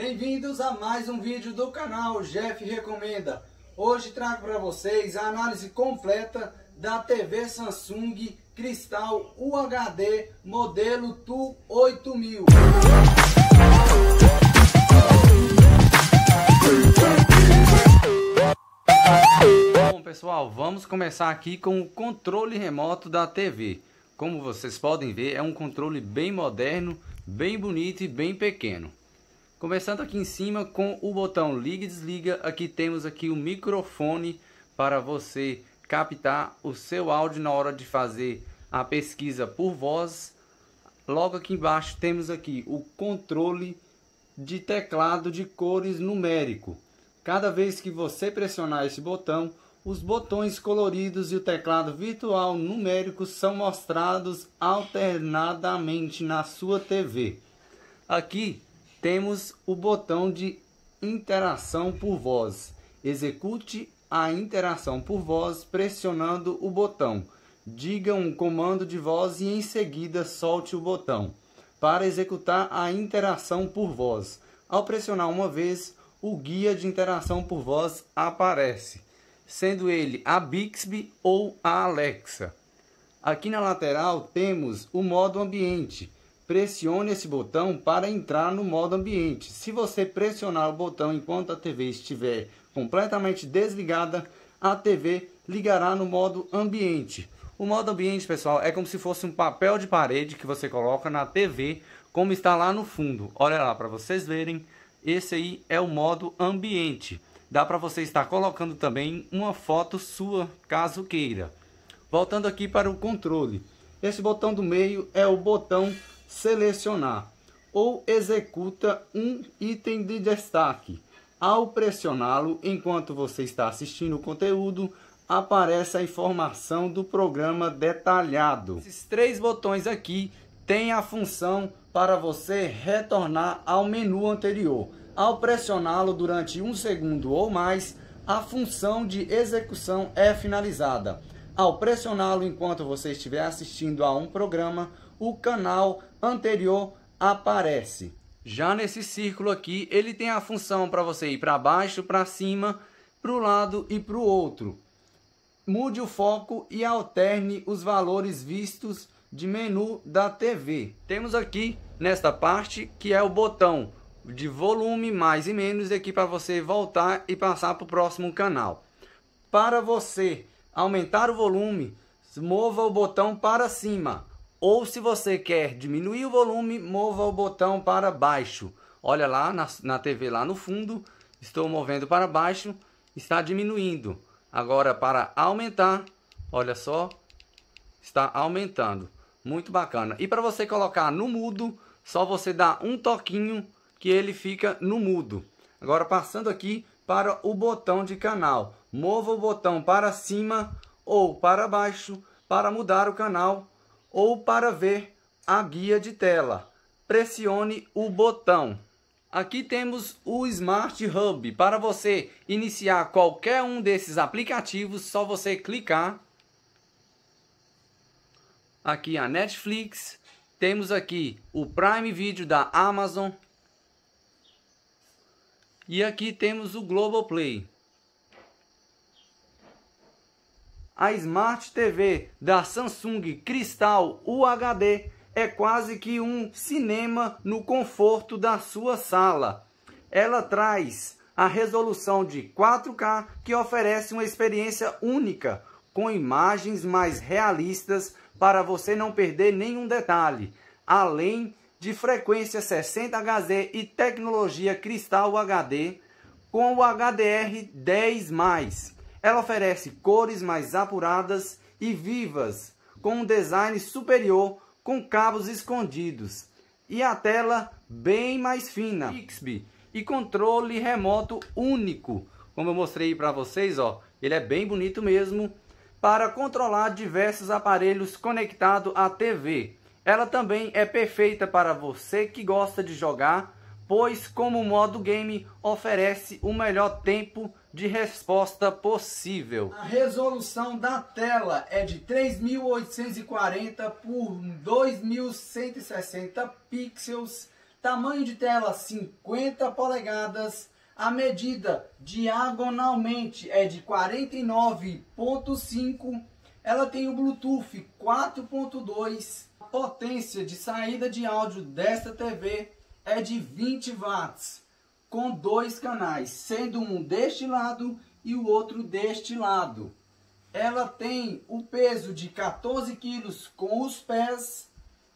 Bem-vindos a mais um vídeo do canal Jeff Recomenda. Hoje trago para vocês a análise completa da TV Samsung Cristal UHD modelo TU 8000. Bom pessoal, vamos começar aqui com o controle remoto da TV. Como vocês podem ver, é um controle bem moderno, bem bonito e bem pequeno. Começando aqui em cima com o botão liga e desliga, aqui temos aqui o microfone para você captar o seu áudio na hora de fazer a pesquisa por voz. Logo aqui embaixo temos aqui o controle de teclado de cores numérico. Cada vez que você pressionar esse botão, os botões coloridos e o teclado virtual numérico são mostrados alternadamente na sua TV. Aqui temos o botão de interação por voz. Execute a interação por voz pressionando o botão. Diga um comando de voz e em seguida solte o botão para executar a interação por voz. Ao pressionar uma vez, o guia de interação por voz aparece, sendo ele a Bixby ou a Alexa. Aqui na lateral temos o modo ambiente, pressione esse botão para entrar no modo ambiente. Se você pressionar o botão enquanto a TV estiver completamente desligada, a TV ligará no modo ambiente. O modo ambiente, pessoal, é como se fosse um papel de parede que você coloca na TV, como está lá no fundo. Olha lá para vocês verem. Esse aí é o modo ambiente. Dá para você estar colocando também uma foto sua, caso queira. Voltando aqui para o controle. Esse botão do meio é o botão selecionar ou executa um item de destaque. Ao pressioná-lo enquanto você está assistindo o conteúdo, aparece a informação do programa detalhado. Esses três botões aqui têm a função para você retornar ao menu anterior. Ao pressioná-lo durante um segundo ou mais, a função de execução é finalizada. Ao pressioná-lo enquanto você estiver assistindo a um programa, o canal anterior aparece. Já nesse círculo aqui, ele tem a função para você ir para baixo, para cima, para o lado e para o outro. Mude o foco e alterne os valores vistos de menu da TV. Temos aqui nesta parte que é o botão de volume mais e menos aqui para você voltar e passar para o próximo canal. Para você aumentar o volume, mova o botão para cima. Ou se você quer diminuir o volume, mova o botão para baixo. Olha lá na, na TV lá no fundo, estou movendo para baixo, está diminuindo. Agora para aumentar, olha só, está aumentando. Muito bacana. E para você colocar no mudo, só você dá um toquinho que ele fica no mudo. Agora passando aqui para o botão de canal. Mova o botão para cima ou para baixo para mudar o canal ou para ver a guia de tela. Pressione o botão. Aqui temos o Smart Hub. Para você iniciar qualquer um desses aplicativos, só você clicar. Aqui a Netflix. Temos aqui o Prime Video da Amazon. E aqui temos o Globoplay. A Smart TV da Samsung Cristal UHD é quase que um cinema no conforto da sua sala. Ela traz a resolução de 4K que oferece uma experiência única, com imagens mais realistas para você não perder nenhum detalhe, além de frequência 60Hz e tecnologia Cristal HD com o HDR10+. Ela oferece cores mais apuradas e vivas, com um design superior com cabos escondidos e a tela bem mais fina. Bixby e controle remoto único, como eu mostrei para vocês, ó, ele é bem bonito mesmo para controlar diversos aparelhos conectados à TV. Ela também é perfeita para você que gosta de jogar pois como modo game oferece o melhor tempo de resposta possível. A resolução da tela é de 3840 por 2160 pixels, tamanho de tela 50 polegadas, a medida diagonalmente é de 49.5, ela tem o Bluetooth 4.2, a potência de saída de áudio desta TV é de 20 watts, com dois canais, sendo um deste lado e o outro deste lado. Ela tem o peso de 14 quilos com os pés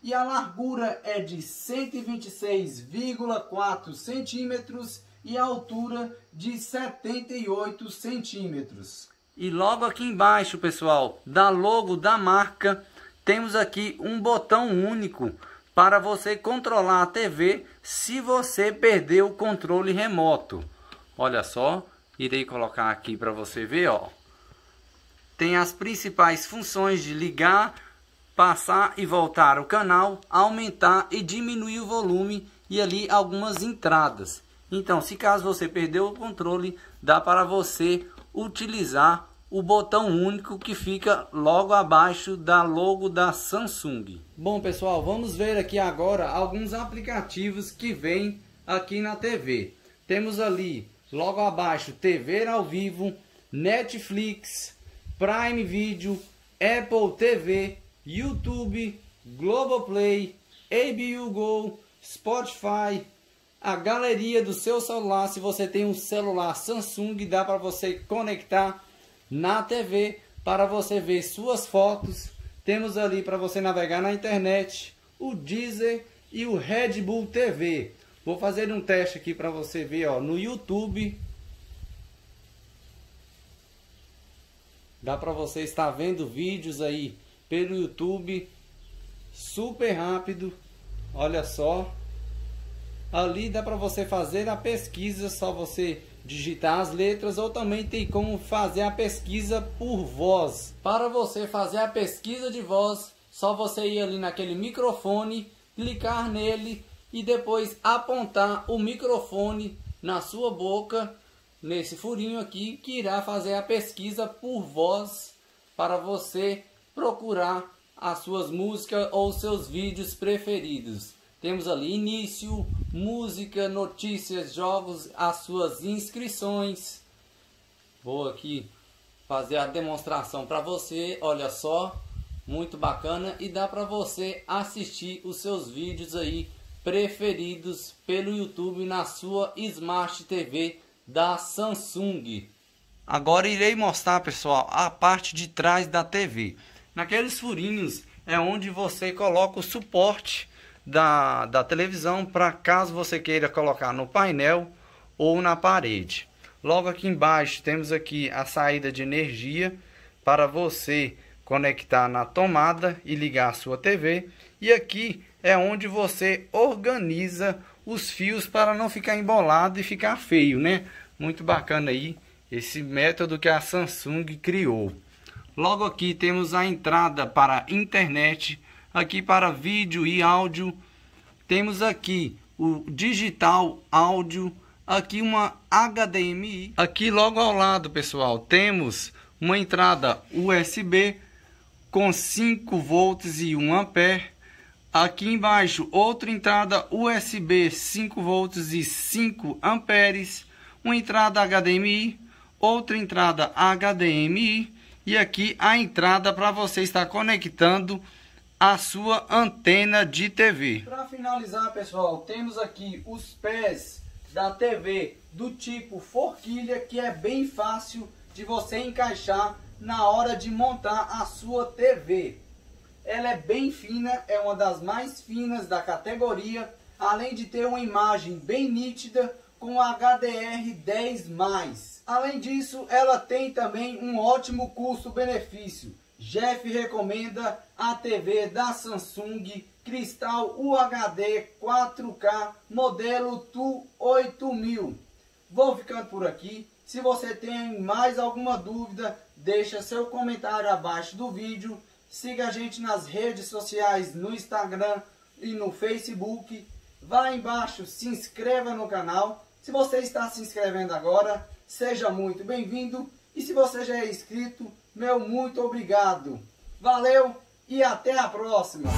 e a largura é de 126,4 centímetros e a altura de 78 centímetros. E logo aqui embaixo, pessoal, da logo da marca, temos aqui um botão único para você controlar a TV se você perder o controle remoto. Olha só, irei colocar aqui para você ver, ó. Tem as principais funções de ligar, passar e voltar o canal, aumentar e diminuir o volume e ali algumas entradas. Então, se caso você perdeu o controle, dá para você utilizar o botão único que fica logo abaixo da logo da Samsung. Bom pessoal, vamos ver aqui agora alguns aplicativos que vêm aqui na TV. Temos ali logo abaixo TV ao vivo, Netflix, Prime Video, Apple TV, YouTube, Globoplay, ABU Go, Spotify, a galeria do seu celular. Se você tem um celular Samsung, dá para você conectar na TV para você ver suas fotos. Temos ali para você navegar na internet o Deezer e o Red Bull TV. Vou fazer um teste aqui para você ver ó, no YouTube. Dá para você estar vendo vídeos aí pelo YouTube super rápido. Olha só. Ali dá para você fazer a pesquisa, só você digitar as letras ou também tem como fazer a pesquisa por voz. Para você fazer a pesquisa de voz, só você ir ali naquele microfone, clicar nele e depois apontar o microfone na sua boca, nesse furinho aqui, que irá fazer a pesquisa por voz para você procurar as suas músicas ou seus vídeos preferidos. Temos ali início, música, notícias, jogos, as suas inscrições. Vou aqui fazer a demonstração para você, olha só, muito bacana e dá para você assistir os seus vídeos aí preferidos pelo YouTube na sua Smart TV da Samsung. Agora irei mostrar, pessoal, a parte de trás da TV. Naqueles furinhos é onde você coloca o suporte da, da televisão para caso você queira colocar no painel ou na parede. Logo aqui embaixo temos aqui a saída de energia para você conectar na tomada e ligar a sua TV. E aqui é onde você organiza os fios para não ficar embolado e ficar feio, né? Muito bacana aí esse método que a Samsung criou. Logo aqui temos a entrada para internet, aqui para vídeo e áudio. Temos aqui o digital áudio, aqui uma HDMI. Aqui logo ao lado, pessoal, temos uma entrada USB com 5 volts e 1 ampere. Aqui embaixo, outra entrada USB 5 volts e 5 amperes. Uma entrada HDMI, outra entrada HDMI e aqui a entrada para você estar conectando a sua antena de TV. Para finalizar, pessoal, temos aqui os pés da TV do tipo forquilha, que é bem fácil de você encaixar na hora de montar a sua TV. Ela é bem fina, é uma das mais finas da categoria, além de ter uma imagem bem nítida com HDR10+. Além disso, ela tem também um ótimo custo-benefício. Jeff recomenda a TV da Samsung Cristal UHD 4K modelo TU 8000. Vou ficando por aqui. Se você tem mais alguma dúvida, deixa seu comentário abaixo do vídeo. Siga a gente nas redes sociais, no Instagram e no Facebook. Vá embaixo, se inscreva no canal. Se você está se inscrevendo agora, seja muito bem-vindo. E se você já é inscrito, meu muito obrigado. Valeu e até a próxima.